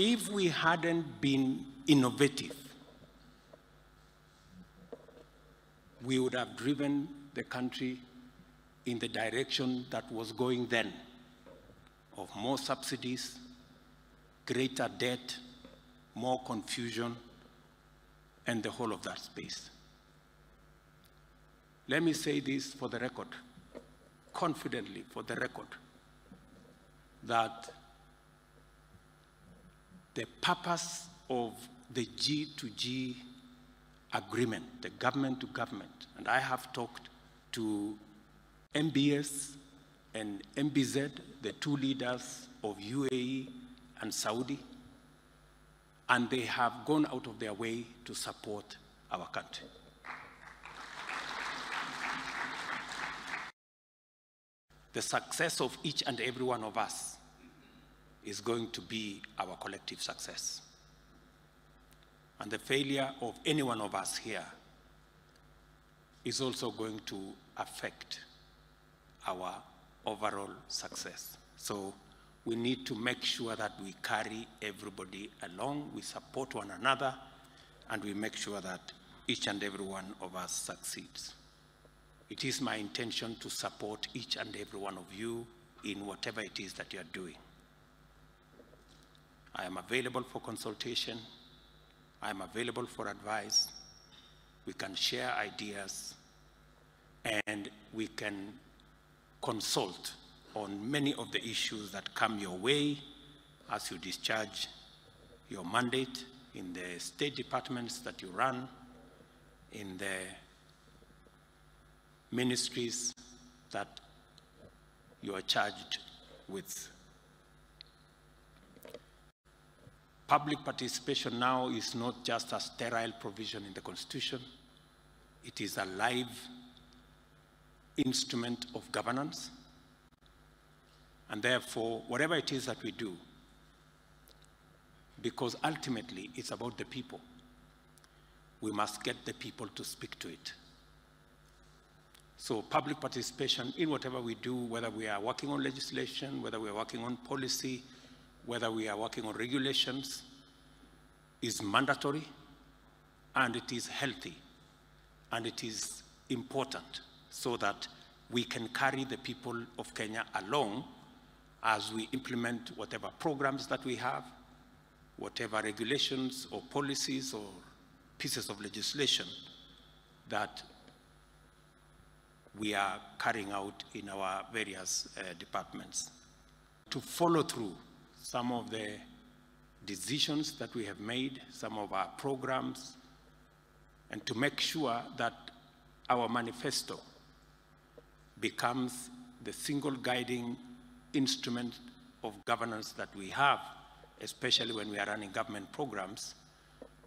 if we hadn't been innovative, we would have driven the country in the direction that was going then of more subsidies, greater debt, more confusion, and the whole of that space. Let me say this for the record, confidently for the record, that the purpose of the G2G agreement, the government to government, and I have talked to MBS and MBZ, the two leaders of UAE and Saudi, and they have gone out of their way to support our country. The success of each and every one of us is going to be our collective success. And the failure of any one of us here is also going to affect our overall success. So we need to make sure that we carry everybody along, we support one another, and we make sure that each and every one of us succeeds. It is my intention to support each and every one of you in whatever it is that you are doing. I am available for consultation. I am available for advice. We can share ideas and we can consult on many of the issues that come your way as you discharge your mandate in the state departments that you run, in the ministries that you are charged with. Public participation now is not just a sterile provision in the Constitution, it is a live instrument of governance. And therefore, whatever it is that we do, because ultimately it's about the people, we must get the people to speak to it. So public participation in whatever we do, whether we are working on legislation, whether we are working on policy, whether we are working on regulations, is mandatory and it is healthy and it is important so that we can carry the people of Kenya along as we implement whatever programs that we have, whatever regulations or policies or pieces of legislation that we are carrying out in our various uh, departments. To follow through some of the decisions that we have made, some of our programs, and to make sure that our manifesto becomes the single guiding instrument of governance that we have, especially when we are running government programs,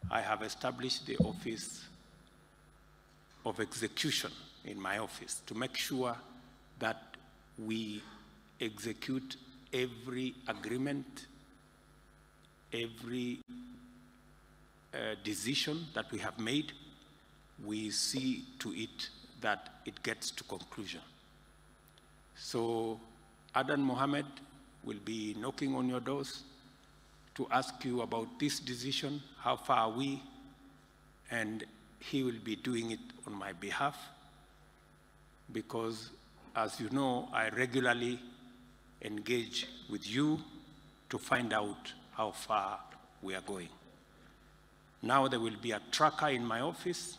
I have established the office of execution in my office to make sure that we execute every agreement, every uh, decision that we have made, we see to it that it gets to conclusion. So Adan Mohammed will be knocking on your doors to ask you about this decision, how far are we, and he will be doing it on my behalf because, as you know, I regularly engage with you to find out how far we are going. Now there will be a tracker in my office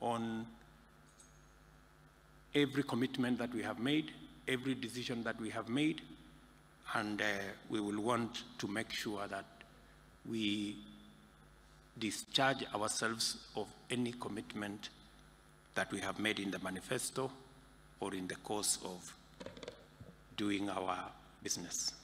on every commitment that we have made, every decision that we have made, and uh, we will want to make sure that we discharge ourselves of any commitment that we have made in the manifesto or in the course of doing our business.